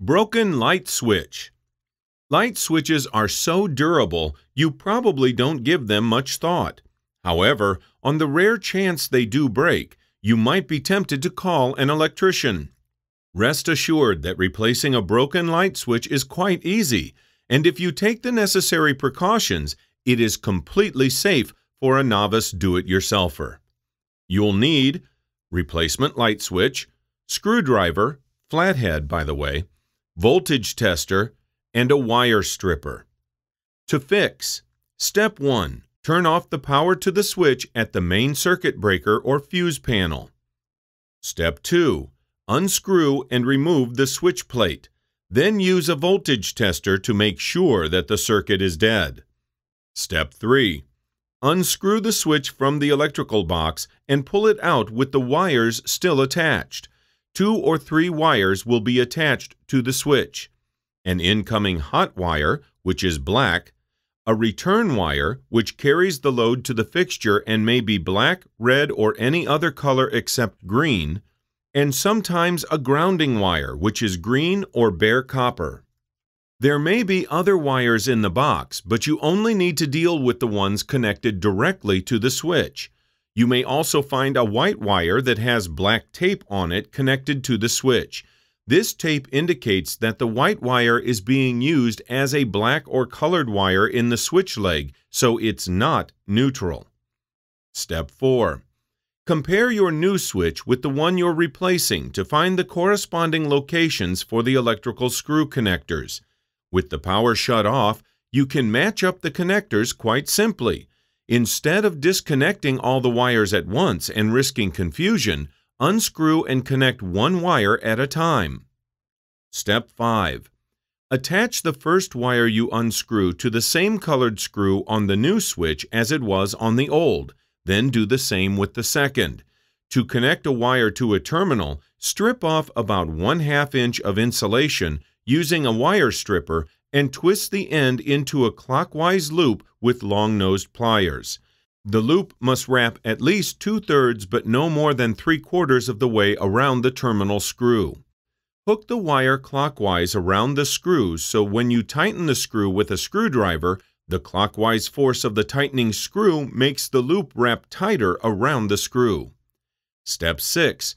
Broken light switch. Light switches are so durable you probably don't give them much thought. However, on the rare chance they do break, you might be tempted to call an electrician. Rest assured that replacing a broken light switch is quite easy, and if you take the necessary precautions, it is completely safe for a novice do-it-yourselfer. You'll need replacement light switch, screwdriver, flathead by the way, voltage tester, and a wire stripper. To fix, step 1. Turn off the power to the switch at the main circuit breaker or fuse panel. Step 2. Unscrew and remove the switch plate. Then use a voltage tester to make sure that the circuit is dead. Step 3. Unscrew the switch from the electrical box and pull it out with the wires still attached two or three wires will be attached to the switch. An incoming hot wire, which is black, a return wire, which carries the load to the fixture and may be black, red, or any other color except green, and sometimes a grounding wire, which is green or bare copper. There may be other wires in the box, but you only need to deal with the ones connected directly to the switch. You may also find a white wire that has black tape on it connected to the switch. This tape indicates that the white wire is being used as a black or colored wire in the switch leg, so it's not neutral. Step 4. Compare your new switch with the one you're replacing to find the corresponding locations for the electrical screw connectors. With the power shut off, you can match up the connectors quite simply. Instead of disconnecting all the wires at once and risking confusion, unscrew and connect one wire at a time. Step 5. Attach the first wire you unscrew to the same colored screw on the new switch as it was on the old. Then do the same with the second. To connect a wire to a terminal, strip off about 1 half inch of insulation using a wire stripper and twist the end into a clockwise loop with long-nosed pliers. The loop must wrap at least two-thirds but no more than three-quarters of the way around the terminal screw. Hook the wire clockwise around the screws so when you tighten the screw with a screwdriver, the clockwise force of the tightening screw makes the loop wrap tighter around the screw. Step 6.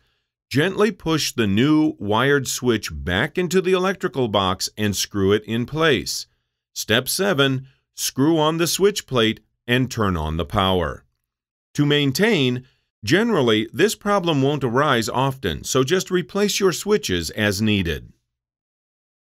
Gently push the new wired switch back into the electrical box and screw it in place. Step 7. Screw on the switch plate and turn on the power. To maintain, generally this problem won't arise often, so just replace your switches as needed.